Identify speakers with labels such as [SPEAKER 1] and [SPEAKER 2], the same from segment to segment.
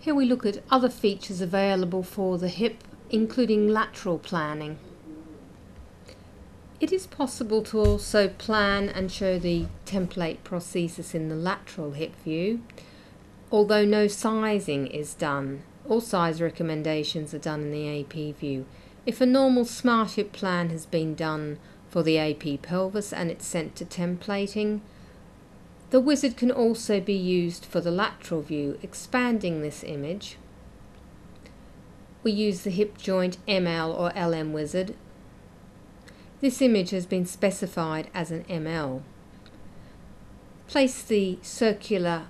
[SPEAKER 1] Here we look at other features available for the hip, including lateral planning. It is possible to also plan and show the template prosthesis in the lateral hip view, although no sizing is done. All size recommendations are done in the AP view. If a normal smart hip plan has been done for the AP pelvis and it's sent to templating, the wizard can also be used for the lateral view, expanding this image. We use the hip joint ML or LM wizard this image has been specified as an ML. Place the circular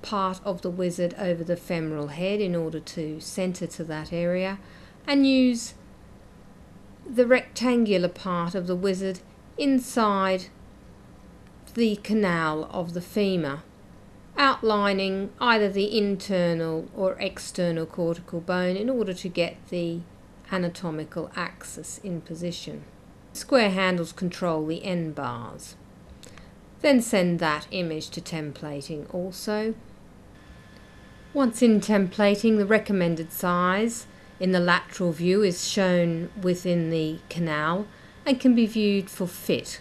[SPEAKER 1] part of the wizard over the femoral head in order to center to that area and use the rectangular part of the wizard inside the canal of the femur outlining either the internal or external cortical bone in order to get the anatomical axis in position. Square handles control the end bars. Then send that image to templating also. Once in templating, the recommended size in the lateral view is shown within the canal and can be viewed for fit.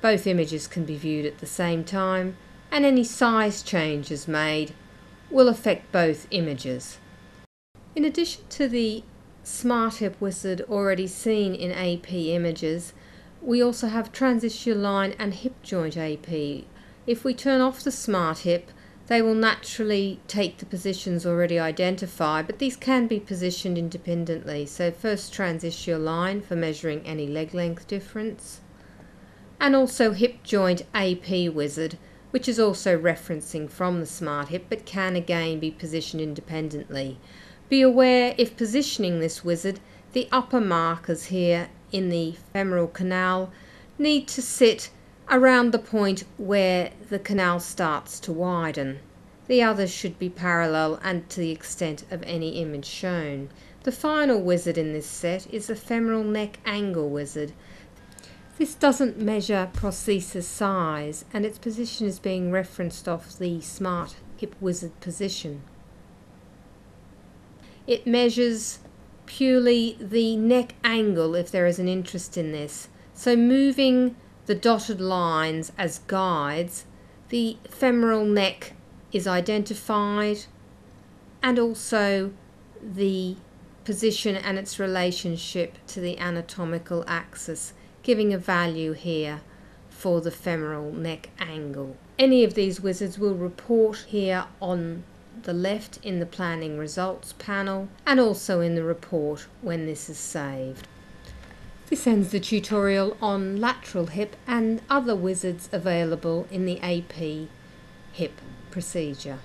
[SPEAKER 1] Both images can be viewed at the same time and any size changes made will affect both images. In addition to the Smart Hip Wizard already seen in AP images, we also have trans-ischial line and hip joint AP. If we turn off the Smart Hip, they will naturally take the positions already identified, but these can be positioned independently. So first trans-ischial line for measuring any leg length difference, and also hip joint AP wizard, which is also referencing from the Smart Hip, but can again be positioned independently. Be aware if positioning this wizard, the upper markers here in the femoral canal need to sit around the point where the canal starts to widen. The others should be parallel and to the extent of any image shown. The final wizard in this set is the femoral neck angle wizard. This doesn't measure prosthesis size and its position is being referenced off the smart hip wizard position. It measures purely the neck angle if there is an interest in this. So moving the dotted lines as guides, the femoral neck is identified and also the position and its relationship to the anatomical axis, giving a value here for the femoral neck angle. Any of these wizards will report here on the left in the planning results panel and also in the report when this is saved. This ends the tutorial on lateral hip and other wizards available in the AP hip procedure.